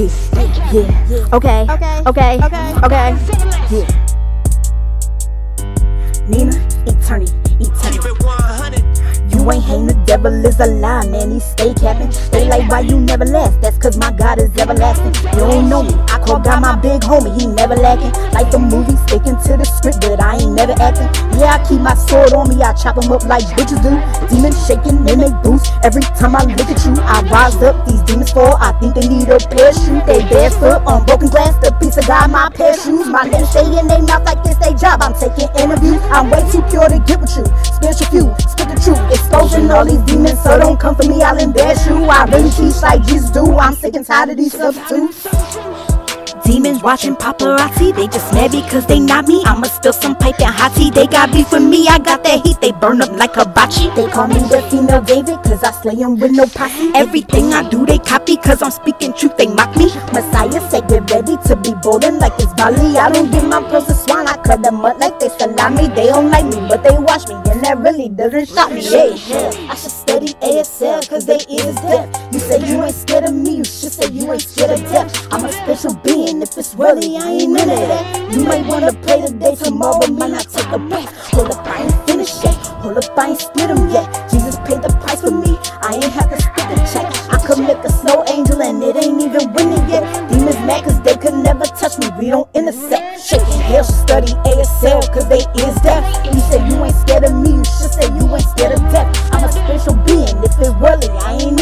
Yeah, yeah. Okay, Okay. okay, Okay. okay. Yeah. Nina, eternity, eternity. Keep it 100. You ain't hating, the devil is a lie, man. He stay capping. Stay like, why you never last? That's cause my God is everlasting. You don't know me. I call God my big homie, he never lacking. Like the movie, sticking to the script, but I ain't never acting. Yeah, I keep my sword on me, I chop chop 'em up like bitches do. Demons shaking and they boost. Every time I look at you, I rise up. These demons fall, I think they need a parachute. They barefoot on broken glass, the peace of God, my pair of shoes. My name stay in their mouth like this, they job. I'm taking interviews. I'm way too pure to get with you. Spiritual few, spit the truth. All these demons, so don't come for me, I'll embarrass you. I really teach like Jesus do. I'm sick and tired of these substitutes. Demons watching paparazzi, they just mad because they not me. I'ma spill some pipe and hot tea. They got beef with me, I got that heat. They burn up like hibachi. They call me the female David, cause I slay 'em with no posse. Everything I do, they copy, cause I'm speaking truth, they mock me. Messiah said, get ready to be boldin' like it's Bali. I don't give my pearls to swine, I cut them up like they salami. They don't like me, but they watch me, and that really doesn't shock me. Yeah, I should study ASL, cause they is deaf. You say you ain't scared of me, you should say you ain't scared of death. I'm a special being, if it's really, I ain't into that. You might wanna play today, tomorrow might not take a breath. Hold up, I ain't finished yet. Hold up, I ain't split them yet. Jesus paid the price for me, I ain't have to spit the check. We don't intersect. Shaking hell, study ASL, cause they is deaf. You say you ain't scared of me, you should say you ain't scared of death. I'm a spiritual being, if it's worldly, I ain't